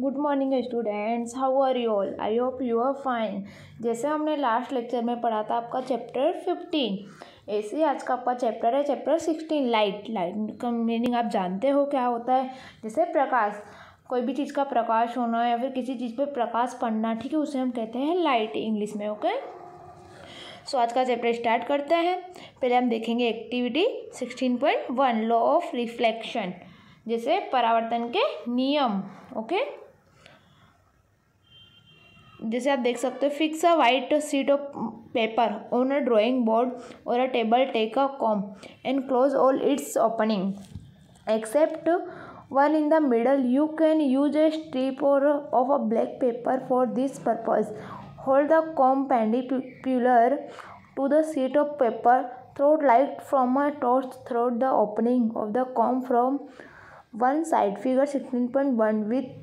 Good morning students how are you all I hope you are fine जैसे हमने last lecture में पढ़ा था आपका चैप्टर फिफ्टीन ऐसे ही आज का आपका चैप्टर है चैप्टर सिक्सटीन लाइट लाइट का मीनिंग आप जानते हो क्या होता है जैसे प्रकाश कोई भी चीज़ का प्रकाश होना या फिर किसी चीज़ पे प्रकाश पड़ना ठीक है उसे हम कहते हैं लाइट इंग्लिश में ओके सो आज का चैप्टर स्टार्ट करते हैं पहले हम देखेंगे activity sixteen point one law of reflection जैसे परावर्तन के नियम ओके जैसे आप देख सकते हो fix a white sheet of paper on a drawing board or a table take a comb and close all its opening except one in the middle you can use a strip or of a black paper for this purpose hold the comb perpendicular to the sheet of paper throw light from a torch through the opening of the comb from one side figure sixteen point one with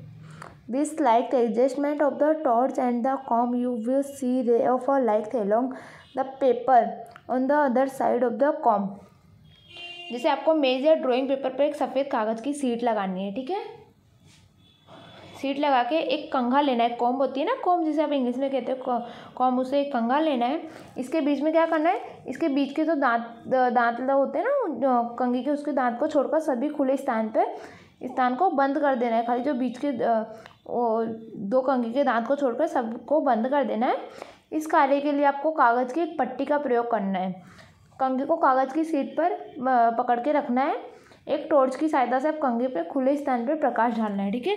This like adjustment adjustment of the torch and the comb you will see ray of a light along the paper on the other side of the comb. जैसे आपको मेज या drawing paper पर एक सफ़ेद कागज़ की seat लगानी है ठीक है सीट लगा के एक कंघा लेना है कॉम होती है ना कॉम जिसे आप इंग्लिश में कहते हो कॉम उसे एक कंघा लेना है इसके बीच में क्या करना है इसके बीच के जो तो दांत दांत होते हैं ना कंघी के उसके दांत को छोड़कर सभी खुले स्थान पर स्थान को बंद कर देना है खाली जो बीच के और दो कंघी के दांत को छोड़कर सबको बंद कर देना है इस कार्य के लिए आपको कागज़ की एक पट्टी का प्रयोग करना है कंघी को कागज़ की सीट पर पकड़ के रखना है एक टॉर्च की सहायता से आप कंघी पर खुले स्थान पर प्रकाश डालना है ठीक है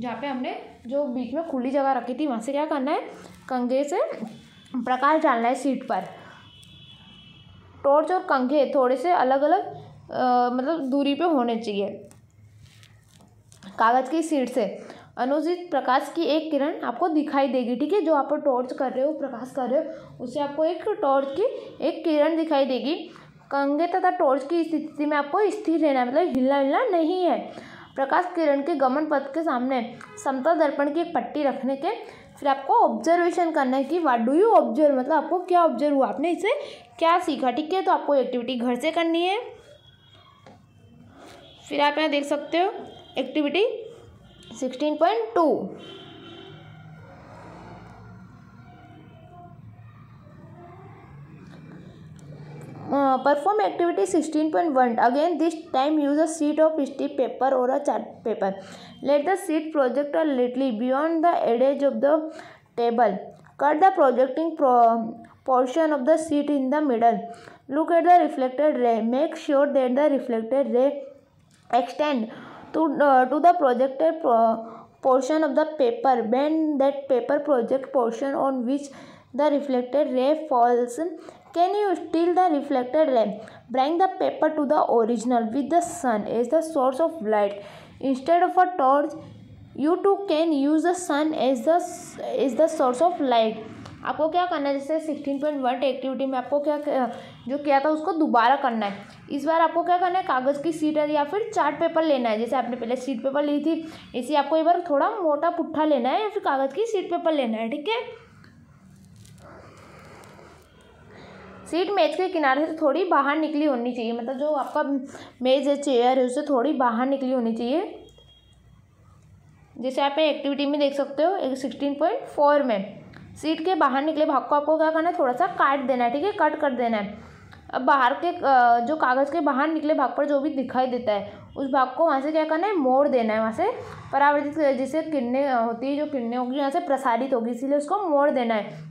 जहाँ पे हमने जो बीच में खुली जगह रखी थी वहाँ से क्या करना है कंघे से प्रकाश डालना है सीट पर टॉर्च और कंघे थोड़े से अलग अलग आ, मतलब दूरी पे होने चाहिए कागज़ की सीट से अनुजित प्रकाश की एक किरण आपको दिखाई देगी ठीक है जो आप टॉर्च कर रहे हो प्रकाश कर रहे हो उसे आपको एक टॉर्च की एक किरण दिखाई देगी कंगे तथा टॉर्च की स्थिति में आपको स्थिर रहना मतलब हिलना हिलना नहीं है प्रकाश किरण के गमन पथ के सामने समतल दर्पण की एक पट्टी रखने के फिर आपको ऑब्जर्वेशन करना है कि वाट डू यू ऑब्जर्व मतलब आपको क्या ऑब्जर्व हुआ आपने इसे क्या सीखा ठीक है तो आपको एक्टिविटी घर से करनी है फिर आप यहाँ देख सकते हो activity 16.2. Perform activity 16.1. Again, this time use a sheet of stiff paper or a chart paper. Let the sheet project a little beyond the edge of the table. Cut the projecting portion of the sheet in the middle. Look at the reflected ray. Make sure that the reflected ray extends to, uh, to the projected pro portion of the paper. Bend that paper project portion on which the reflected ray falls. Can you steal the reflected ray? Bring the paper to the original with the sun as the source of light. Instead of a torch, you too can use the sun as the, as the source of light आपको क्या करना है जैसे sixteen point one activity में आपको क्या जो किया था उसको दोबारा करना है इस बार आपको क्या करना है कागज़ की सीट या फिर चार्ट पेपर लेना है जैसे आपने पहले सीट पेपर ली थी इसी आपको एक बार थोड़ा मोटा पुट्ठा लेना है या फिर कागज़ की सीट पेपर लेना है ठीक है सीट मेज के किनारे से थोड़ी बाहर निकली होनी चाहिए मतलब जो आपका मेज है चेयर है उससे थोड़ी बाहर निकली होनी चाहिए जैसे आप एक्टिविटी में देख सकते हो एक सिक्सटीन पॉइंट फोर में सीट के बाहर निकले भाग को आपको क्या करना है थोड़ा सा काट देना है ठीक है कट कर देना है अब बाहर के जो कागज़ के बाहर निकले भाग पर जो भी दिखाई देता है उस भाग को वहाँ से क्या करना है मोड़ देना है वहाँ से परावर्तित जिसे किरणें होती है जो किरणें होगी यहाँ से प्रसारित होगी इसीलिए उसको मोड़ देना है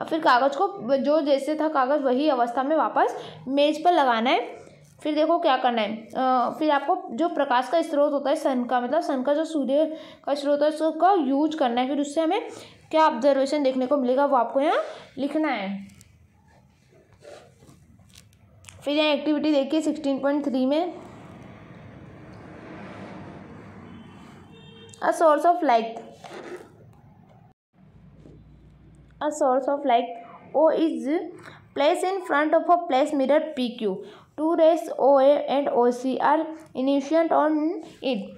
और फिर कागज़ को जो जैसे था कागज़ वही अवस्था में वापस मेज पर लगाना है फिर देखो क्या करना है आ, फिर आपको जो प्रकाश का स्रोत होता है सन का मतलब सन का जो सूर्य का स्रोत है उसका यूज करना है फिर उससे हमें क्या ऑब्जर्वेशन देखने को मिलेगा वो आपको यहाँ लिखना है फिर यहाँ एक्टिविटी देखिए सिक्सटीन पॉइंट थ्री में a source of light a source of light O is place in front of a place mirror P Q two rays O A and O C are incident on it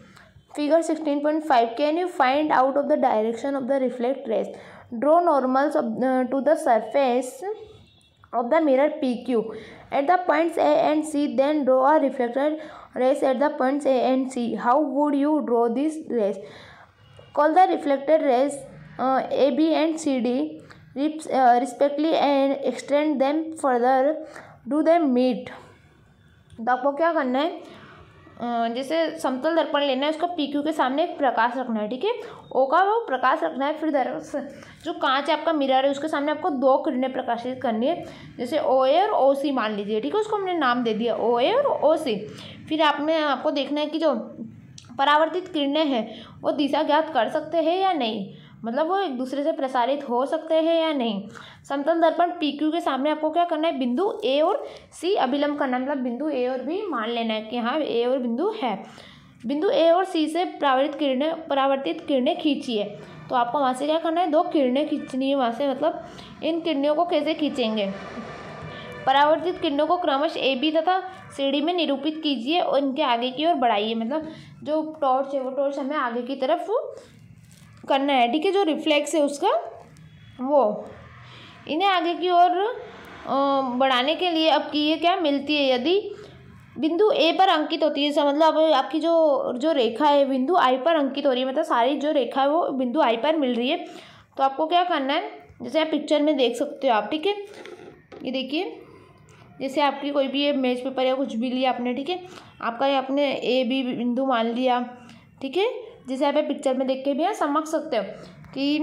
Figure 16.5 Can you find out of the direction of the reflect rays? Draw normals of, uh, to the surface of the mirror PQ at the points A and C. Then draw a reflected rays at the points A and C. How would you draw these rays? call the reflected rays uh, A, B and C, D uh, respectively and extend them further. Do them meet? तो आपको क्या करना है जैसे समतल दर्पण लेना है उसका पी क्यू के सामने एक प्रकाश रखना है ठीक है ओ का वो प्रकाश रखना है फिर दर जो कांच है आपका मिरर है उसके सामने आपको दो किरणें प्रकाशित करनी है जैसे ओ ए और ओ सी मान लीजिए ठीक है उसको हमने नाम दे दिया ओ ए और ओ सी फिर आपने आपको देखना है कि जो परावर्तित किरणें हैं वो दिशा ज्ञात कर सकते हैं या नहीं मतलब वो एक दूसरे से प्रसारित हो सकते हैं या नहीं समतल दर्पण पी क्यू के सामने आपको क्या करना है बिंदु ए और सी अभिलंब करना मतलब बिंदु ए और बी मान लेना है कि हाँ ए और बिंदु है बिंदु ए और सी से प्रावर्तित किरणें परावर्तित किरणें खींचिए तो आपको वहाँ से क्या करना है दो किरणें खींचनी है वहाँ से मतलब इन किरणों को कैसे खींचेंगे परावर्तित किरणों को क्रमश ए बी तथा सीढ़ी में निरूपित कीजिए और इनके आगे की ओर बढ़ाइए मतलब जो टॉर्च है वो टॉर्च हमें आगे की तरफ करना है ठीक है जो रिफ्लेक्स है उसका वो इन्हें आगे की ओर बढ़ाने के लिए अब की ये क्या मिलती है यदि बिंदु ए पर अंकित होती है मतलब आपकी जो जो रेखा है बिंदु आई पर अंकित हो रही है मतलब सारी जो रेखा है वो बिंदु आई पर मिल रही है तो आपको क्या करना है जैसे आप पिक्चर में देख सकते हो आप ठीक है ये देखिए जैसे आपकी कोई भी ये मेज पेपर या कुछ भी लिया आपने ठीक है आपका ये आपने ए बी बिंदु मान लिया ठीक है जिसे आप पिक्चर में देख के भी समझ सकते हो कि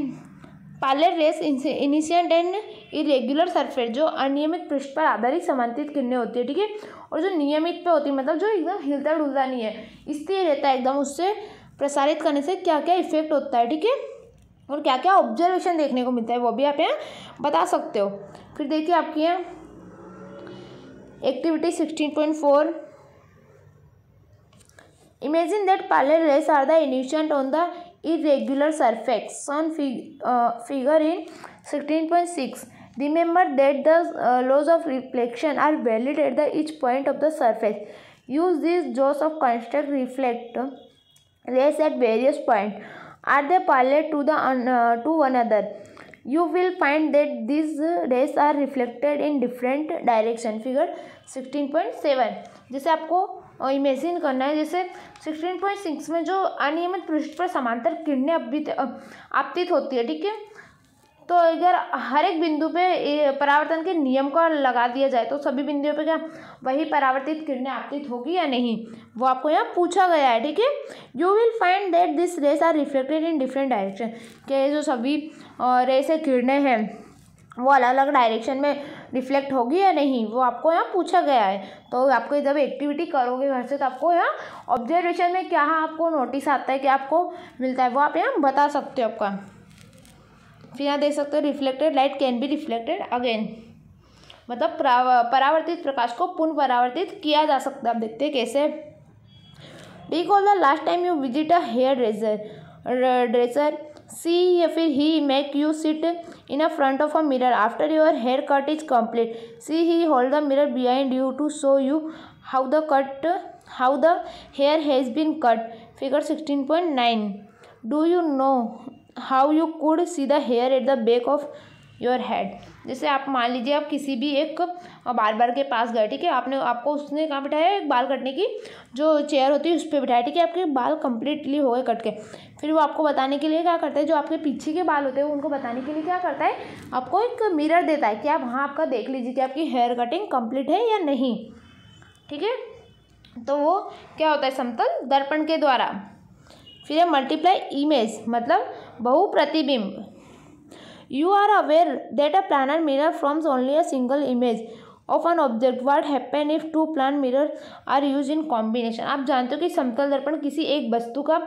parallel rays incident and irregular surface जो अनियमित पृष्ठ पर आधारित समांतरित किरणें होती है ठीक है और जो नियमित पे होती है मतलब जो एकदम हिलता डुलता नहीं है स्थिर रहता है एकदम उससे प्रसारित करने से क्या क्या इफेक्ट होता है ठीक है और क्या क्या ऑब्जर्वेशन देखने को मिलता है वो भी आप यहाँ बता सकते हो फिर देखिए आपकी यहाँ activity sixteen point four Imagine that parallel rays are the incident on the irregular surface shown fig, uh, figure in 16.6. Remember that the uh, laws of reflection are valid at the each point of the surface. Use these laws of construct reflect rays at various points. Are they parallel to the uh, to one another? You will find that these rays are reflected in different direction. Figure 16.7 जैसे आपको imagine करना है जैसे sixteen point six में जो अनियमित पृष्ठ पर समांतर किरणें अपित आपतित होती है ठीक है तो अगर हर एक बिंदु पे परावर्तन के नियम को लगा दिया जाए तो सभी बिंदुओं पे क्या वही परावर्तित किरणें आपतित होगी या नहीं वो आपको यहाँ पूछा गया है ठीक है you will find that this rays are reflected in different direction के जो सभी रेस किरणें हैं वो अलग अलग डायरेक्शन में रिफ्लेक्ट होगी या नहीं वो आपको यहाँ पूछा गया है तो आपको जब एक्टिविटी करोगे घर से तो आपको यहाँ ऑब्जर्वेशन में क्या आपको नोटिस आता है क्या आपको मिलता है वो आप यहाँ बता सकते हो आपका फिर यहाँ देख सकते हो reflected light can be reflected again मतलब परावर्तित प्रकाश को पुनः परावर्तित किया जा सकता है आप देखते हैं कैसे recall the last time you visit a hair dresser dresser see या फिर he make you sit in a front of a mirror after your hair cut is complete see he hold the mirror behind you to show you how the cut how the hair has been cut figure sixteen point nine do you know how you could see the hair at the back of your head जैसे आप मान लीजिए आप किसी भी एक बार बार के पास गए ठीक है आपने आपको उसने कहाँ बिठाया बाल कटने की जो चेयर होती है उस पर बिठाया ठीक है आपके बाल कंप्लीटली हो गए कट के फिर वो आपको बताने के लिए क्या करता है जो आपके पीछे के बाल होते हैं उनको बताने के लिए क्या करता है आपको एक मिरर देता है कि आप वहाँ आपका देख लीजिए कि आपकी हेयर कटिंग कंप्लीट है या नहीं ठीक है तो वो क्या होता है समतल दर्पण के द्वारा फिर है मल्टीप्लाई इमेज मतलब बहुप्रतिबिंब you are aware that a planar mirror forms only a single image of an object what happen if two plane mirror are use in combination आप जानते हो कि समतल दर्पण किसी एक वस्तु का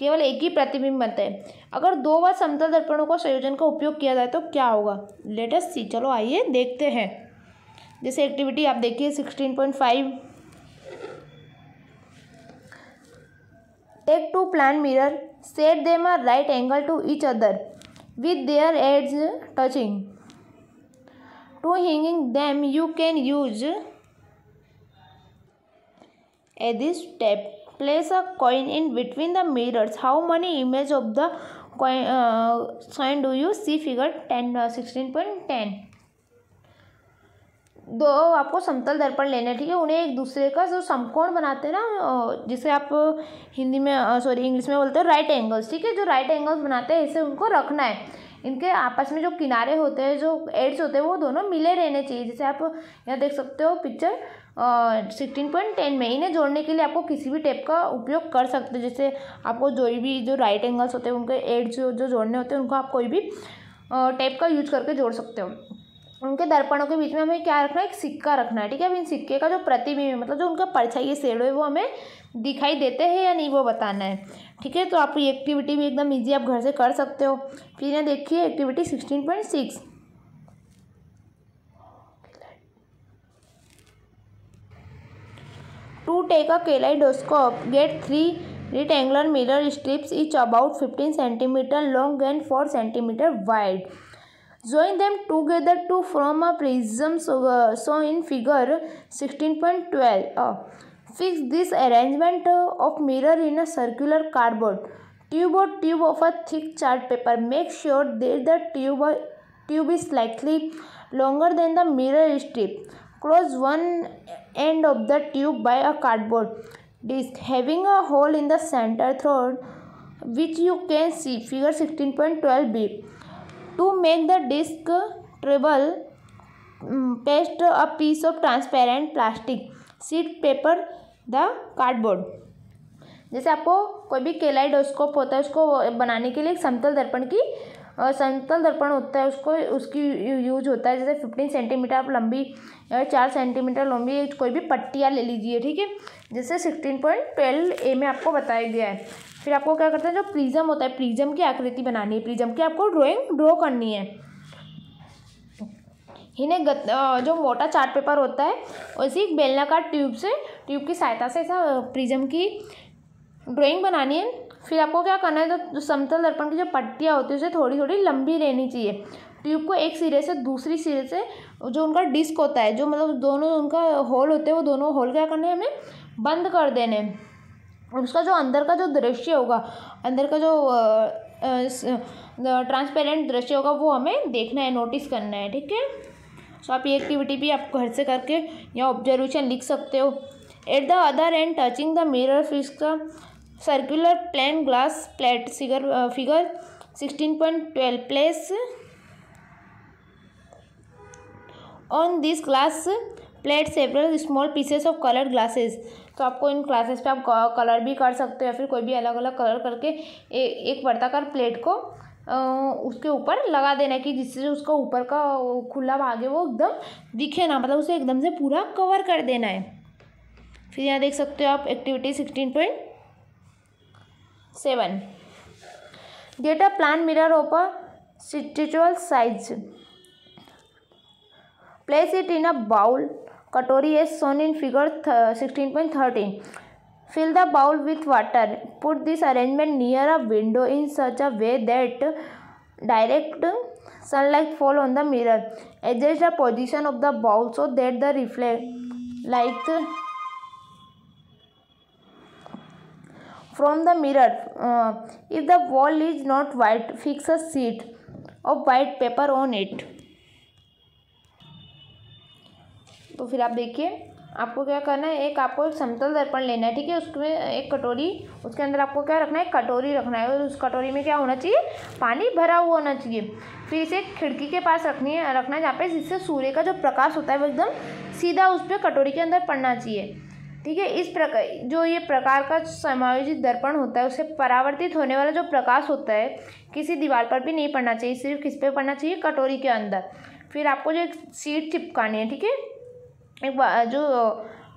केवल एक ही प्रतिबिंब बनता है अगर दो बार समतल दर्पणों का संयोजन का उपयोग किया जाए तो क्या होगा लेटेस्ट सी चलो आइए देखते हैं जैसे एक्टिविटी आप देखिए sixteen point five take two plane mirror set them at right angle to each other with their edges touching to hanging them you can use a this step place a coin in between the mirrors how many image of the coin do you see figure ten sixteen point ten दो आपको समतल दर्पण लेना है ठीक है उन्हें एक दूसरे का जो समकोण बनाते हैं ना जिसे आप हिंदी में सॉरी इंग्लिश में बोलते हो राइट एंगल्स ठीक है जो राइट एंगल्स बनाते हैं इसे उनको रखना है इनके आपस में जो किनारे होते हैं जो एड्स होते हैं वो दोनों मिले रहने चाहिए जैसे आप यहाँ देख सकते हो पिक्चर सिक्सटीन पॉइंट टेन में इन्हें जोड़ने के लिए आपको किसी भी टेप का उपयोग कर सकते हो जैसे आपको जो भी जो राइट एंगल्स होते हैं उनके एड्स जो जो जोड़ने होते हैं उनको आप कोई भी टेप का यूज करके जोड़ सकते हो उनके दर्पणों के बीच में हमें क्या रखना है एक सिक्का रखना है ठीक है अब इन सिक्के का जो प्रतिबिंब मतलब जो उनका परछाई ये शेडो है वो हमें दिखाई देते हैं या नहीं वो बताना है ठीक है तो आप ये एक्टिविटी भी एकदम ईजी आप घर से कर सकते हो फिर यहाँ देखिए activity sixteen point six to take a kaleidoscope get three rectangular mirror strips each about fifteen centimetre long and four centimetre wide Join them together to form a prism so, uh, so in figure 16.12. Uh, fix this arrangement uh, of mirror in a circular cardboard tube or tube of a thick chart paper. Make sure that the tube, tube is slightly longer than the mirror strip. Close one end of the tube by a cardboard disc having a hole in the center through which you can see figure 16.12b. To make the disc tribal paste a piece of transparent plastic sheet paper the cardboard जैसे आपको कोई भी केलाइडोस्कोप होता है उसको बनाने के लिए एक समतल दर्पण की समतल दर्पण होता है उसको उसकी यूज होता है जैसे फिफ्टीन सेंटीमीटर आप लंबी चार सेंटीमीटर लंबी कोई भी पट्टियाँ ले लीजिए ठीक है जैसे सिक्सटीन पॉइंट ट्वेल्व ए में आपको बताया गया है फिर आपको क्या करते है जो प्रिज्म होता है प्रिज्म की आकृति बनानी है प्रिज्म की आपको ड्राइंग ड्रॉ करनी है इन्हें जो मोटा चार्ट पेपर होता है एक बेलनाकार ट्यूब से ट्यूब की सहायता से ऐसा प्रिज्म की ड्राइंग बनानी है फिर आपको क्या करना है तो समतल दर्पण की जो पट्टियाँ होती है उसे थोड़ी थोड़ी लंबी रहनी चाहिए ट्यूब को एक सिरे से दूसरी सिरे से जो उनका डिस्क होता है जो मतलब दोनों उनका होल होते हैं वो दोनों होल क्या करने हमें बंद कर देने उसका जो अंदर का जो दृश्य होगा अंदर का जो ट्रांसपेरेंट दृश्य होगा वो हमें देखना है नोटिस करना है ठीक है सो आप ये एक्टिविटी भी आप घर से करके या ऑब्जर्वेशन लिख सकते हो at the other end touching the mirror fish का circular plane glass plate figure figure sixteen point twelve place on this glass plate several small pieces of coloured glasses तो आपको इन क्लासेस पे आप कलर भी कर सकते हो या फिर कोई भी अलग अलग कलर करके ए, एक वर्ताकार प्लेट को उसके ऊपर लगा देना है कि जिससे उसका ऊपर का खुला भाग है वो एकदम दिखे ना मतलब उसे एकदम से पूरा कवर कर देना है फिर यहाँ देख सकते हो आप activity sixteen point seven get a plane mirror of a suitable size place it in a bowl Katori is shown in figure 16.13. Fill the bowl with water. Put this arrangement near a window in such a way that direct sunlight fall on the mirror. Adjust the position of the bowl so that the reflect light from the mirror. Uh, if the wall is not white, fix a sheet of white paper on it. तो फिर आप देखिए आपको क्या करना है एक आपको एक समतल दर्पण लेना है ठीक है उसमें एक कटोरी उसके अंदर आपको क्या रखना है कटोरी रखना है और उस कटोरी में क्या होना चाहिए पानी भरा हुआ होना चाहिए फिर इसे खिड़की के पास रखनी है रखना है जहाँ पे जिससे सूर्य का जो प्रकाश होता है वो एकदम सीधा उस पर कटोरी के अंदर पड़ना चाहिए ठीक है इस प्रकार जो ये प्रकार का समायोजित दर्पण होता है उससे परावर्तित होने वाला जो प्रकाश होता है किसी दीवार पर भी नहीं पड़ना चाहिए सिर्फ किस पर पड़ना चाहिए कटोरी के अंदर फिर आपको जो एक सीट चिपकानी है ठीक है एक जो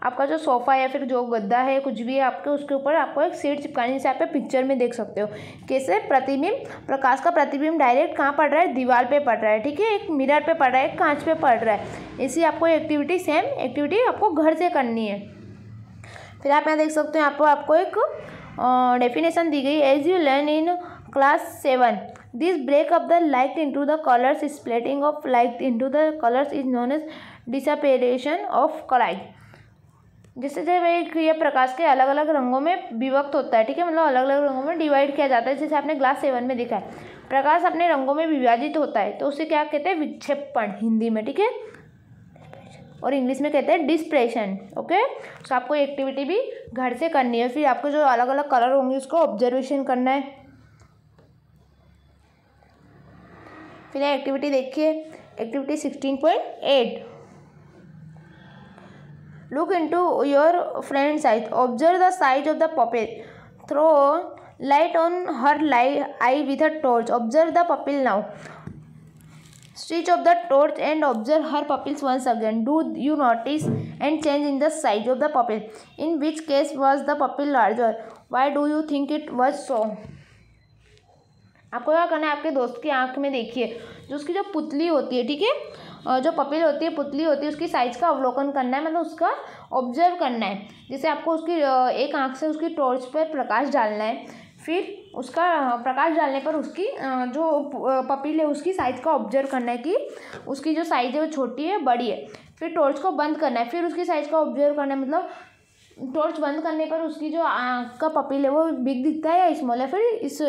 आपका जो सोफ़ा या फिर जो गद्दा है कुछ भी है आपके उसके ऊपर आपको एक सीट चिपकानी जिसे आप पिक्चर में देख सकते हो कैसे प्रतिबिंब प्रकाश का प्रतिबिंब डायरेक्ट कहाँ पड़ रहा है दीवार पे पड़ रहा है ठीक है एक मिरर पे पड़ रहा है एक कांच पे पड़ रहा है इसी आपको एक्टिविटी सेम एक्टिविटी आपको घर से करनी है फिर आप यहाँ देख सकते हो यहाँ पर आपको एक डेफिनेशन दी गई as you learn in class seven this break up the light into the colours splitting of light into the colours is known as dispersion of कलाई जिससे जैसे एक यह प्रकाश के अलग अलग रंगों में विभक्त होता है ठीक है मतलब अलग अलग रंगों में डिवाइड किया जाता है जैसे आपने ग्लास सेवन में देखा है प्रकाश अपने रंगों में विभाजित होता है तो उसे क्या कहते हैं विक्षेपण हिंदी में ठीक है और इंग्लिश में कहते हैं डिस्प्रेशन ओके तो आपको एक्टिविटी भी घर से करनी है फिर आपको जो अलग अलग कलर होंगे उसको ऑब्जर्वेशन करना है फिर एक्टिविटी देखिए activity sixteen point eight look into your friend's eyes observe the size of the pupil throw light on her eye with a torch observe the pupil now switch off the torch and observe her pupils once again do you notice and change in the size of the pupil in which case was the pupil larger why do you think it was so आपको क्या करना है आपके दोस्त की आंख में देखिए जो उसकी जो पुतली होती है ठीक है जो पपिल होती है पुतली होती है उसकी साइज का अवलोकन करना है मतलब उसका ऑब्जर्व करना है जैसे आपको उसकी एक आँख से उसकी टॉर्च पर प्रकाश डालना है फिर उसका प्रकाश डालने पर उसकी जो पपील है उसकी साइज़ का ऑब्जर्व करना है कि उसकी जो साइज़ है वो छोटी है बड़ी है फिर टॉर्च को बंद करना है फिर उसकी साइज़ का ऑब्जर्व करना है मतलब टॉर्च बंद करने पर उसकी जो आँख का पपील है वो बिग दिखता है या स्मॉल है फिर इस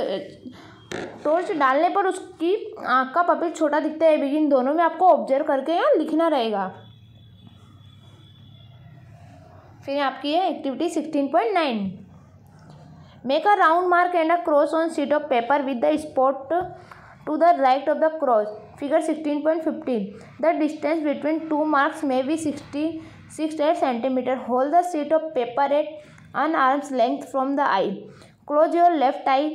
टॉर्च डालने पर उसकी आँख का पपेट छोटा दिखता है बिगिन दोनों में आपको ऑब्जर्व करके यहाँ लिखना रहेगा फिर आपकी है activity sixteen point nine make a round mark and a cross on sheet of paper with the spot to the right of the cross figure sixteen point fifteen the distance between two marks may be sixty six eight centimetre hold the sheet of paper at an arm's length from the eye close your left eye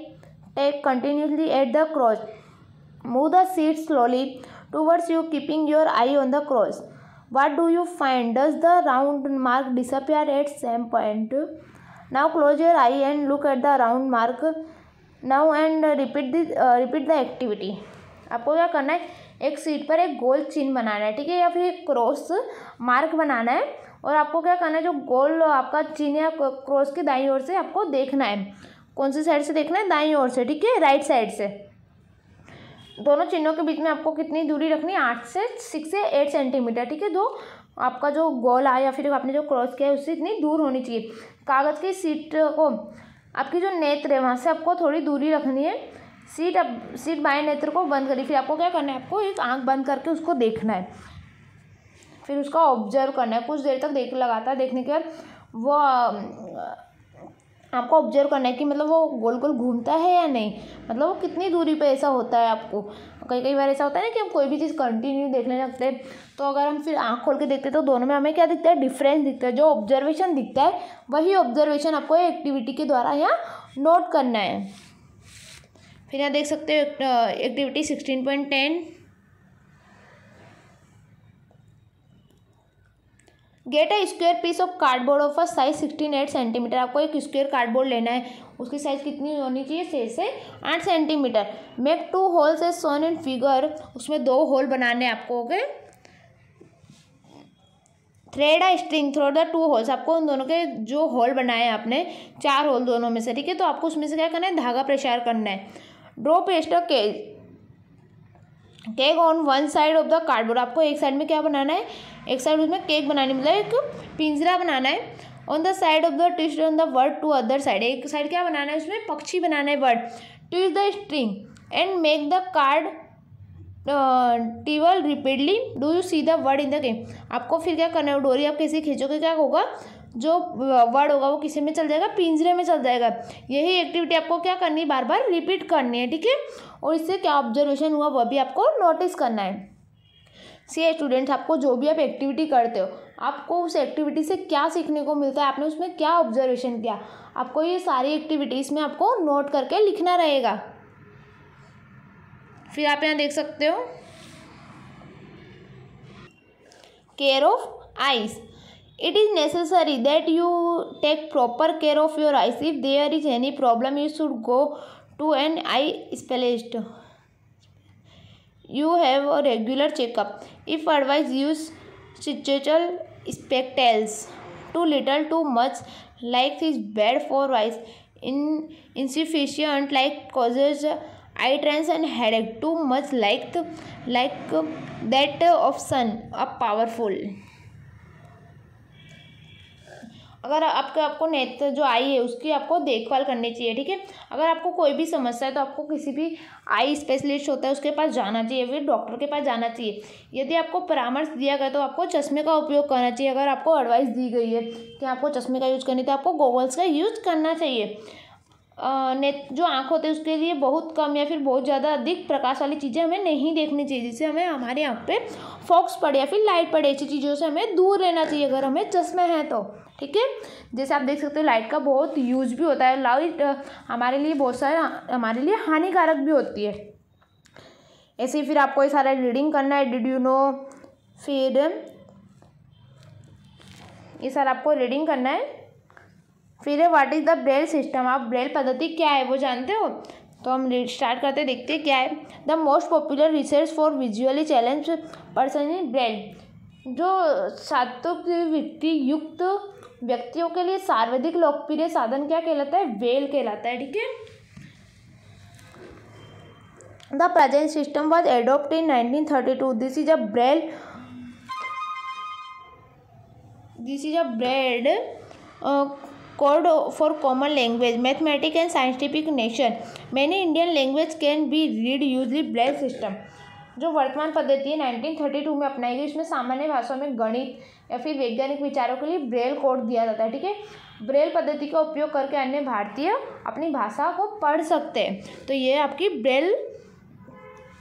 take continuously at the cross move the sheet slowly towards you keeping your eye on the cross what do you find does the round mark disappear at same point now close your eye and look at the round mark now and repeat the repeat the activity आपको क्या करना है एक seat पर एक गोल चिन्ह बनाना है ठीक है या फिर एक क्रॉस मार्क बनाना है और आपको क्या करना है जो गोल आपका चिन्ह या क्रॉस के दाई ओर से आपको देखना है कौन सी साइड से देखना है दाई ओर से ठीक है राइट साइड से दोनों चिन्हों के बीच में आपको कितनी दूरी रखनी है आठ से सिक्स से एट सेंटीमीटर ठीक है दो आपका जो गोल आया या फिर आपने जो क्रॉस किया है उससे इतनी दूर होनी चाहिए कागज़ की सीट को आपकी जो नेत्र है वहाँ से आपको थोड़ी दूरी रखनी है सीट अब सीट बाएं नेत्र को बंद करी फिर आपको क्या करना है आपको एक आंख बंद करके उसको देखना है फिर उसका ऑब्जर्व करना है कुछ देर तक देख है देखने के बाद वो आपको ऑब्जर्व करना है कि मतलब वो गोल गोल घूमता है या नहीं मतलब वो कितनी दूरी पे ऐसा होता है आपको कई कई बार ऐसा होता है ना कि हम कोई भी चीज़ कंटिन्यू देखने लगते हैं तो अगर हम फिर आँख खोल के देखते हैं तो दोनों में हमें क्या दिखता है डिफरेंस दिखता है जो ऑब्जर्वेशन दिखता है वही ऑब्जर्वेशन आपको एक्टिविटी के द्वारा यहाँ नोट करना है फिर यहाँ देख सकते हो activity sixteen point ten get a square piece of cardboard of a size sixteen eight centimetre आपको एक स्क्वेयर कार्डबोर्ड लेना है उसकी साइज़ कितनी होनी चाहिए छः से आठ centimetre make two holes as shown in figure उसमें दो होल बनाने आपको okay thread a string through the two holes आपको उन दोनों के जो होल बनाए आपने चार होल दोनों में से ठीक है तो आपको उसमें से क्या करना है धागा प्रसार करना है drop paste cage cake on one side of the cardboard आपको एक साइड में क्या बनाना है एक साइड उसमें केक बनानी मतलब एक पिंजरा बनाना है on the side of the twist on the bird to other side एक साइड क्या बनाना है उसमें पक्षी बनाना है bird twist the string and make the card twirl repeatedly do you see the bird in the game आपको फिर क्या करना है डोरी आप कैसे खींचोगे क्या होगा जो वर्ड होगा वो किसी में चल जाएगा पिंजरे में चल जाएगा यही एक्टिविटी आपको क्या करनी है बार बार रिपीट करनी है ठीक है और इससे क्या ऑब्जर्वेशन हुआ वह भी आपको नोटिस करना है सी स्टूडेंट्स आपको जो भी आप एक्टिविटी करते हो आपको उस एक्टिविटी से क्या सीखने को मिलता है आपने उसमें क्या ऑब्जर्वेशन किया आपको ये सारी एक्टिविटीज़ में आपको नोट करके लिखना रहेगा फिर आप यहाँ देख सकते हो care of eyes it is necessary that you take proper care of your eyes if there is any problem you should go to an eye specialist you have a regular checkup if advised use stitchable spectacles too little too much like is bad for eyes in insufficient like causes eye strains and headache too much like like that of sun are powerful अगर आपके आपको नेत्र जो आई है उसकी आपको देखभाल करनी चाहिए ठीक है अगर आपको कोई भी समस्या है तो आपको किसी भी आई स्पेशलिस्ट होता है उसके पास जाना चाहिए फिर डॉक्टर के पास जाना चाहिए यदि आपको परामर्श दिया गया तो आपको चश्मे का उपयोग करना चाहिए अगर आपको एडवाइस दी गई है कि आपको चश्मे का यूज़ करनी तो आपको गोगल्स का यूज़ करना चाहिए ने जो आँख होते हैं उसके लिए बहुत कम या फिर बहुत ज़्यादा अधिक प्रकाश वाली चीज़ें हमें नहीं देखनी चाहिए जिससे हमें हमारे आँख पे फॉक्स पड़े या फिर लाइट पड़े ऐसी चीज़ों से हमें दूर रहना चाहिए अगर हमें चश्मे हैं तो ठीक है जैसे आप देख सकते हो लाइट का बहुत यूज भी होता है लाइट हमारे लिए बहुत सारा हमारे लिए हानिकारक भी होती है ऐसे ही फिर आपको ये सारा रीडिंग करना है डिड यू नो फिर ये सारा आपको रीडिंग करना है फिर है what is the Braille system आप ब्रेल पद्धति क्या है वो जानते हो तो हम स्टार्ट करते देखते क्या है the most popular research for visually challenge person in Braille जो सातों व्यक्ति युक्त व्यक्तियों के लिए सर्वाधिक लोकप्रिय साधन क्या कहलाता है वेल कहलाता है ठीक है the present system was adopt in nineteen thirty two this is a Braille this is a Braille code for common language mathematic and scientific nation many Indian language can be read usually braille system जो वर्तमान पद्धति है nineteen thirty two में अपनाई गई इसमें सामान्य भाषा में गणित या फिर वैज्ञानिक विचारों के लिए ब्रेल कोड दिया जाता है ठीक है ब्रेल पद्धति का उपयोग करके अन्य भारतीय अपनी भाषा को पढ़ सकते हैं तो ये आपकी ब्रेल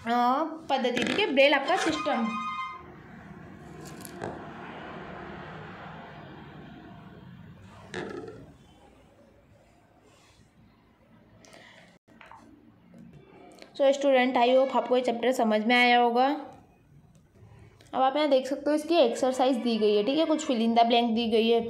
पद्धति ठीक है ब्रेल आपका system so student I hope आपको ये चैप्टर समझ में आया होगा अब आप यहाँ देख सकते हो इसकी एक्सरसाइज दी गई है ठीक है कुछ फिलिंदा द ब्लैंक दी गई है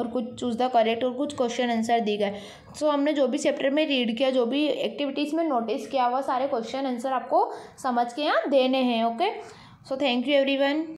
और कुछ चूज़ द करेक्ट और कुछ क्वेश्चन आंसर दी गए सो so, हमने जो भी चैप्टर में रीड किया जो भी एक्टिविटीज़ में नोटिस किया हुआ सारे क्वेश्चन आंसर आपको समझ के यहाँ देने हैं okay so thank you every